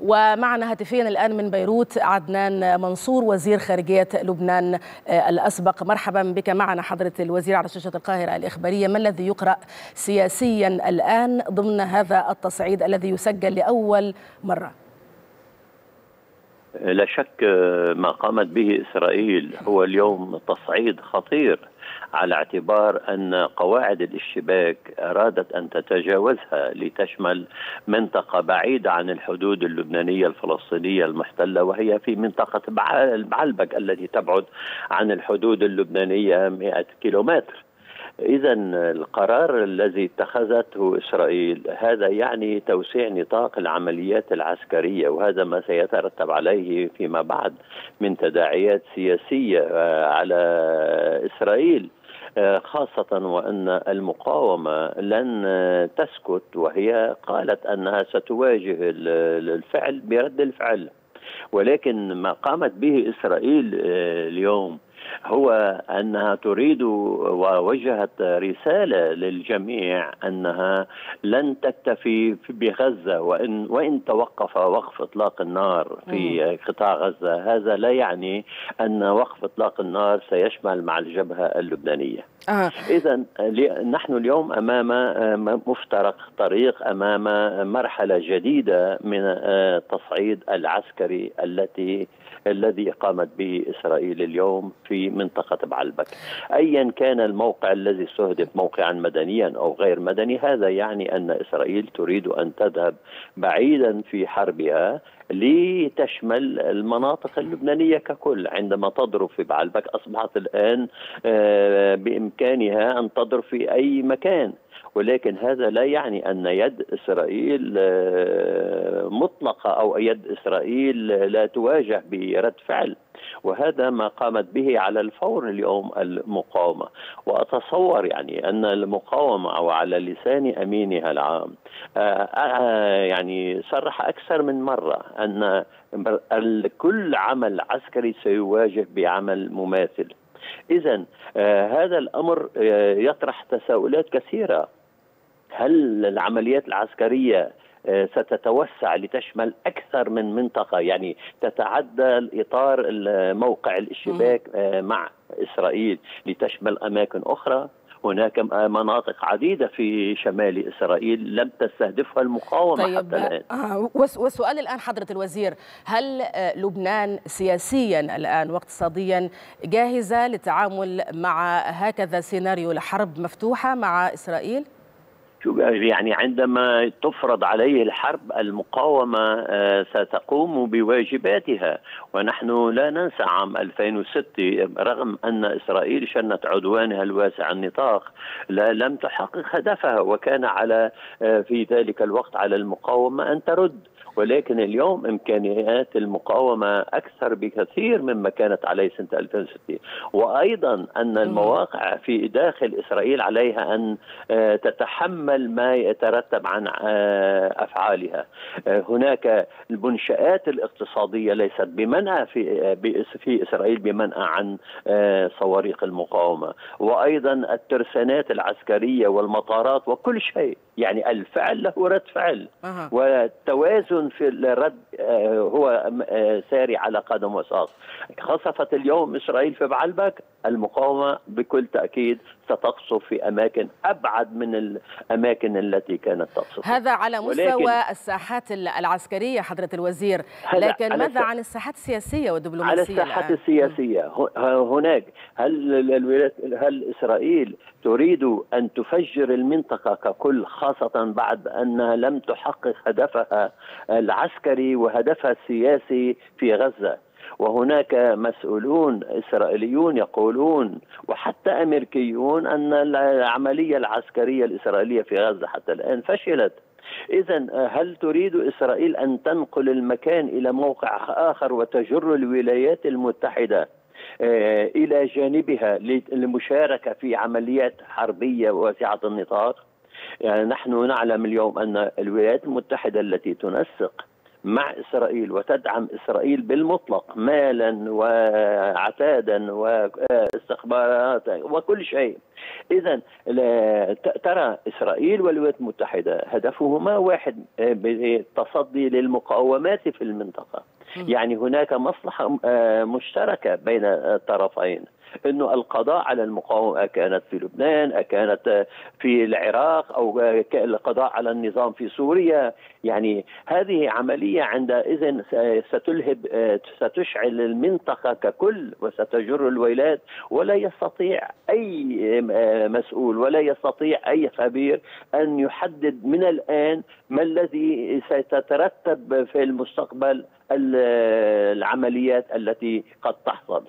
ومعنا هاتفيا الآن من بيروت عدنان منصور وزير خارجية لبنان الأسبق. مرحبا بك معنا حضرة الوزير على شاشة القاهرة الإخبارية. ما الذي يقرأ سياسيا الآن ضمن هذا التصعيد الذي يسجل لأول مرة؟ لا شك ما قامت به إسرائيل. هو اليوم تصعيد خطير. على اعتبار أن قواعد الاشتباك أرادت أن تتجاوزها لتشمل منطقة بعيدة عن الحدود اللبنانية الفلسطينية المحتلة وهي في منطقة بعلبك التي تبعد عن الحدود اللبنانية 100 كيلومتر. إذا القرار الذي اتخذته إسرائيل هذا يعني توسيع نطاق العمليات العسكرية وهذا ما سيترتب عليه فيما بعد من تداعيات سياسية على إسرائيل خاصة وأن المقاومة لن تسكت وهي قالت أنها ستواجه الفعل برد الفعل. ولكن ما قامت به إسرائيل اليوم هو أنها تريد ووجهت رسالة للجميع أنها لن تكتفي بغزة وان وإن توقف وقف إطلاق النار في قطاع غزة هذا لا يعني أن وقف إطلاق النار سيشمل مع الجبهة اللبنانية. آه. اذا نحن اليوم أمام مفترق طريق أمام مرحلة جديدة من التصعيد العسكري التي الذي قامت به إسرائيل اليوم في منطقة بعلبك. ايا كان الموقع الذي استهدف موقعا مدنيا أو غير مدني هذا يعني أن إسرائيل تريد أن تذهب بعيدا في حربها لتشمل المناطق اللبنانية ككل. عندما تضرب في بعلبك أصبحت الآن بإمكانها أن تضرب في أي مكان. ولكن هذا لا يعني أن يد إسرائيل مطلقة أو يد إسرائيل لا تواجه برد فعل. وهذا ما قامت به على الفور اليوم المقاومة. وأتصور يعني أن المقاومة أو على لسان أمينها العام يعني صرح أكثر من مرة أن كل عمل عسكري سيواجه بعمل مماثل. إذا هذا الأمر يطرح تساؤلات كثيرة. هل العمليات العسكرية ستتوسع لتشمل أكثر من منطقة يعني تتعدى الإطار موقع الإشتباك مع إسرائيل لتشمل أماكن أخرى. هناك مناطق عديدة في شمال إسرائيل لم تستهدفها المقاومة طيب حتى الآن. آه وسؤال الآن حضرة الوزير هل لبنان سياسيا الآن واقتصاديا جاهزة للتعامل مع هكذا سيناريو لحرب مفتوحة مع يعني عندما تفرض عليه الحرب المقاومة ستقوم بواجباتها. ونحن لا ننسى عام 2006 رغم أن إسرائيل شنت عدوانها الواسع النطاق لا لم تحقق هدفها وكان على في ذلك الوقت على المقاومة أن ترد. ولكن اليوم إمكانيات المقاومة أكثر بكثير مما كانت عليه سنة 2006 وأيضا أن المواقع في داخل إسرائيل عليها أن تتحمل ما يترتب عن أفعالها. هناك المنشآت الاقتصادية ليست بمنع في في إسرائيل بمنع عن صواريخ المقاومة. وأيضا الترسانات العسكرية والمطارات وكل شيء. يعني الفعل له رد فعل. أه. والتوازن في الرد هو ساري على قدم وساق خصفت اليوم إسرائيل في بعلبك المقاومة بكل تأكيد ستقصف في أماكن أبعد من الأماكن التي كانت تقصف. هذا على مستوى الساحات العسكرية حضرة الوزير. لكن ماذا عن الساحات السياسية والدبلوماسية على الساحات السياسية. هناك هل الولايات هل إسرائيل تريد أن تفجر المنطقة ككل خاصة بعد أنها لم تحقق هدفها العسكري وهدفها السياسي في غزة. وهناك مسؤولون إسرائيليون يقولون وحتى أمريكيون أن العملية العسكرية الإسرائيلية في غزة حتى الآن فشلت. إذا هل تريد إسرائيل أن تنقل المكان إلى موقع آخر وتجر الولايات المتحدة إلى جانبها للمشاركة في عمليات حربية واسعة النطاق؟ يعني نحن نعلم اليوم أن الولايات المتحدة التي تنسق مع إسرائيل وتدعم إسرائيل بالمطلق مالا وعتادا واستخبارات وكل شيء. اذا ترى إسرائيل والولايات المتحدة هدفهما واحد بالتصدي للمقاومات في المنطقة. يعني هناك مصلحة مشتركة بين الطرفين. إنه القضاء على المقاومة كانت في لبنان كانت في العراق أو القضاء على النظام في سوريا. يعني هذه عملية عندئذ ستلهب ستشعل المنطقة ككل وستجر الويلات. ولا يستطيع أي مسؤول ولا يستطيع أي خبير أن يحدد من الآن ما الذي ستترتب في المستقبل العمليات التي قد تحصل.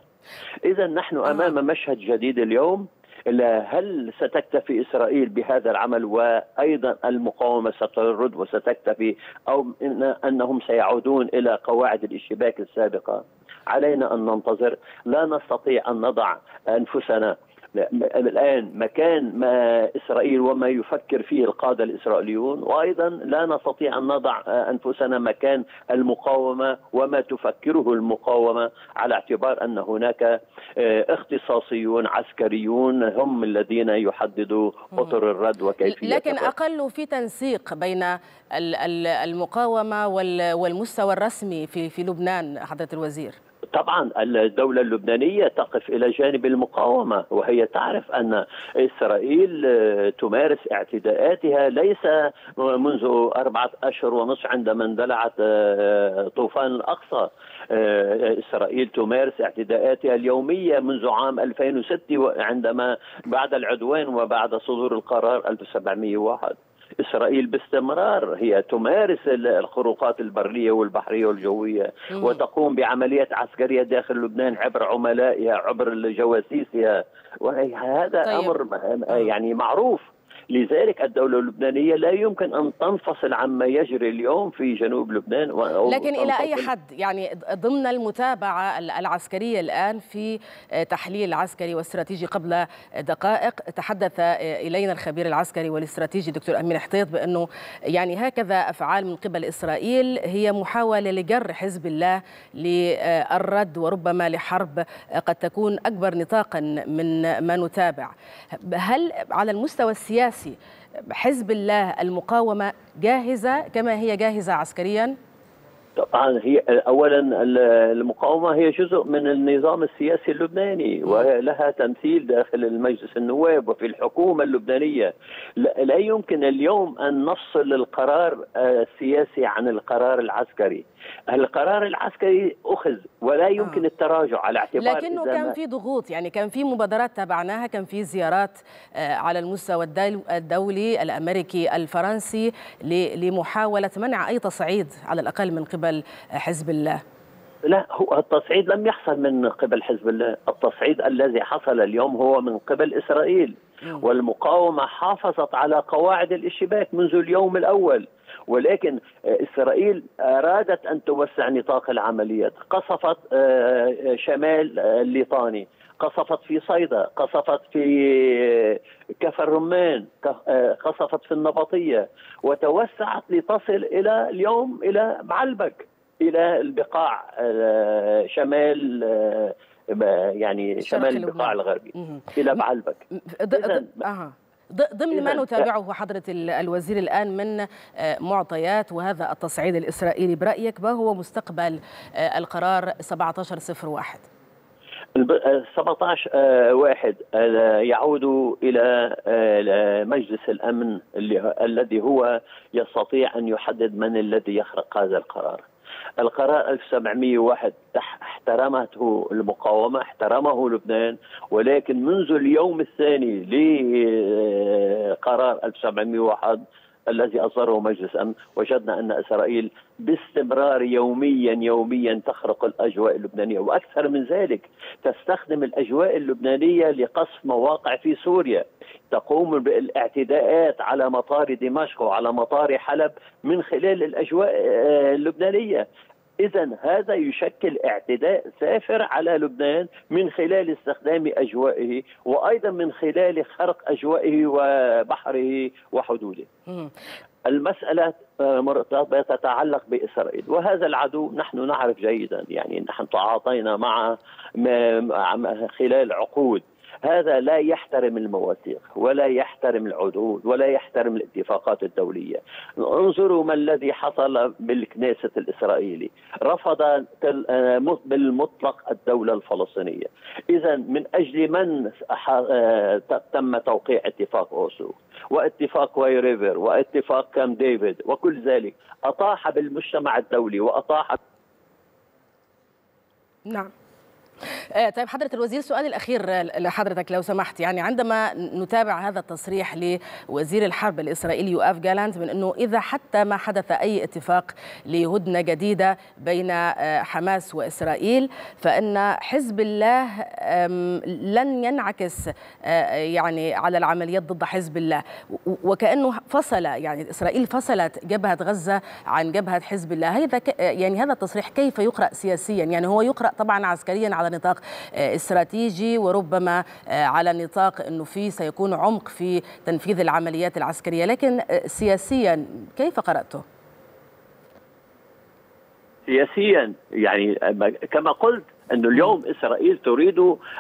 إذا نحن أمام مشهد جديد اليوم. هل ستكتفي إسرائيل بهذا العمل وأيضا المقاومة سترد وستكتفي أو إن أنهم سيعودون إلى قواعد الاشتباك السابقة؟ علينا أن ننتظر، لا نستطيع أن نضع أنفسنا الآن مكان ما إسرائيل وما يفكر فيه القادة الإسرائيليون وأيضا لا نستطيع أن نضع أنفسنا مكان المقاومة وما تفكره المقاومة على اعتبار أن هناك اختصاصيون عسكريون هم الذين يحددوا أطر الرد وكيفية لكن أقل في تنسيق بين المقاومة والمستوى الرسمي في في لبنان حضرة الوزير. طبعا الدولة اللبنانية تقف إلى جانب المقاومة وهي تعرف أن إسرائيل تمارس اعتداءاتها ليس منذ أربعة أشهر ونصف عندما اندلعت طوفان الأقصى. إسرائيل تمارس اعتداءاتها اليومية منذ عام 2006 عندما بعد العدوان وبعد صدور القرار 1701 اسرائيل باستمرار هي تمارس الخروقات البرية والبحرية والجوية وتقوم بعمليات عسكرية داخل لبنان عبر عملائها عبر جواسيسها وهذا طيب. أمر يعني معروف. لذلك الدولة اللبنانية لا يمكن أن تنفصل عما يجري اليوم في جنوب لبنان لكن إلى أي حد؟ يعني ضمن المتابعة العسكرية الآن في تحليل عسكري واستراتيجي قبل دقائق تحدث إلينا الخبير العسكري والاستراتيجي دكتور أمين حطيط بأنه يعني هكذا أفعال من قبل إسرائيل هي محاولة لجر حزب الله للرد وربما لحرب قد تكون أكبر نطاقا من ما نتابع. هل على المستوى السياسي السياسي حزب الله المقاومة جاهزة كما هي جاهزة عسكريا؟ طبعا هي اولا المقاومة هي جزء من النظام السياسي اللبناني ولها تمثيل داخل المجلس النواب وفي الحكومة اللبنانية. لا يمكن اليوم أن نفصل القرار السياسي عن القرار العسكري. القرار العسكري أخذ ولا يمكن التراجع على اعتبار لكنه كان في ضغوط يعني كان في مبادرات تابعناها كان في زيارات على المستوى الدولي الأمريكي الفرنسي لمحاولة منع أي تصعيد على الأقل من قبل قبل حزب الله. لا هو التصعيد لم يحصل من قبل حزب الله. التصعيد الذي حصل اليوم هو من قبل إسرائيل. والمقاومة حافظت على قواعد الاشتباك منذ اليوم الأول. ولكن إسرائيل أرادت أن توسع نطاق العمليات قصفت شمال الليطاني. قصفت في صيدا قصفت في كفر رمان قصفت في النبطية. وتوسعت لتصل إلى اليوم إلى معلبك إلى البقاع شمال يعني شمال البقاع الغربي. إلى معلبك. ضمن ما نتابعه حضرة الوزير الآن من معطيات وهذا التصعيد الإسرائيلي برأيك ما هو مستقبل القرار 1701 17 واحد يعود إلى مجلس الأمن الذي هو يستطيع أن يحدد من الذي يخرق هذا القرار. القرار 1701 احترمته المقاومة احترمه لبنان ولكن منذ اليوم الثاني لقرار 1701 الذي أصدره مجلس أمن وجدنا أن إسرائيل باستمرار يوميا يوميا تخرق الأجواء اللبنانية وأكثر من ذلك تستخدم الأجواء اللبنانية لقصف مواقع في سوريا. تقوم بالاعتداءات على مطار دمشق وعلى مطار حلب من خلال الأجواء اللبنانية. إذا هذا يشكل اعتداء سافر على لبنان من خلال استخدام أجوائه وأيضا من خلال خرق أجوائه وبحره وحدوده. المسألة مرتبطة تتعلق بإسرائيل. وهذا العدو نحن نعرف جيدا يعني نحن تعاطينا معه خلال عقود. هذا لا يحترم المواثيق ولا يحترم العهود ولا يحترم الاتفاقات الدولية. انظروا ما الذي حصل بالكنيسة الإسرائيلي. رفض بالمطلق الدولة الفلسطينية. إذا من أجل من تم توقيع اتفاق أوسلو واتفاق واي ريفر واتفاق كامب ديفيد وكل ذلك. أطاح بالمجتمع الدولي وأطاح نعم. طيب حضرة الوزير سؤالي الأخير لحضرتك لو سمحت. يعني عندما نتابع هذا التصريح لوزير الحرب الإسرائيلي يوآف جالانت من أنه إذا حتى ما حدث أي اتفاق لهدنة جديدة بين حماس وإسرائيل فإن حزب الله لن ينعكس يعني على العمليات ضد حزب الله. وكأنه فصل يعني إسرائيل فصلت جبهة غزة عن جبهة حزب الله. هذا يعني هذا التصريح كيف يقرأ سياسيا؟ يعني هو يقرأ طبعا عسكريا على نطاق استراتيجي وربما على نطاق إنه في سيكون عمق في تنفيذ العمليات العسكرية. لكن سياسيا كيف قرأته؟ سياسيا يعني كما قلت أن اليوم إسرائيل تريد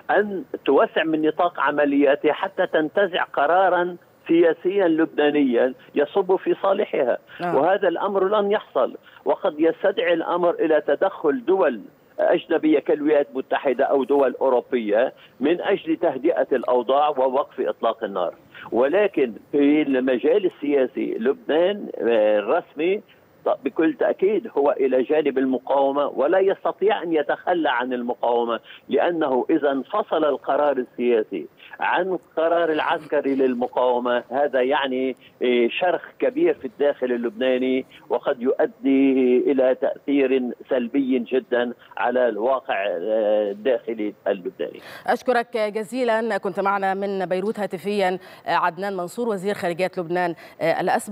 أن توسع من نطاق عملياتها حتى تنتزع قرارا سياسيا لبنانيا يصب في صالحها. آه. وهذا الأمر لن يحصل. وقد يستدعي الأمر إلى تدخل دول أجنبية كالولايات المتحدة أو دول أوروبية من أجل تهدئة الأوضاع ووقف إطلاق النار. ولكن في المجال السياسي لبنان الرسمي بكل تأكيد هو إلى جانب المقاومة ولا يستطيع أن يتخلى عن المقاومة لأنه إذا انفصل القرار السياسي عن القرار العسكري للمقاومة هذا يعني شرخ كبير في الداخل اللبناني وقد يؤدي إلى تأثير سلبي جدا على الواقع الداخلي اللبناني. أشكرك جزيلا. كنت معنا من بيروت هاتفيا عدنان منصور وزير خارجية لبنان الأسبق.